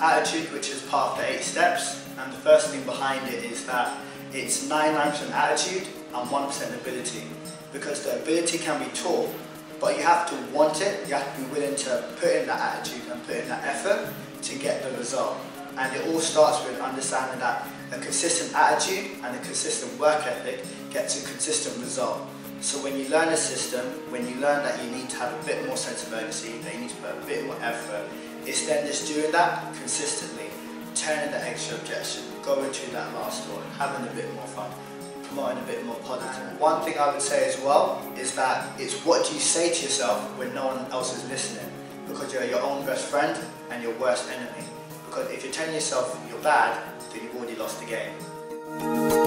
attitude, which is part of the eight steps. And the first thing behind it is that it's 99% attitude and 1% ability. Because the ability can be taught, but you have to want it, you have to be willing to put in that attitude and put in that effort to get the result. And it all starts with understanding that a consistent attitude and a consistent work ethic gets a consistent result. So when you learn a system, when you learn that you need to have a bit more sense of urgency, that you need to put a bit more effort, it's then just doing that consistently, turning the extra objection, going to that last one, having a bit more fun, promoting a bit more positive. One thing I would say as well is that it's what do you say to yourself when no one else is listening, because you're your own best friend and your worst enemy. Because if you're telling yourself you're bad, then you've already lost the game.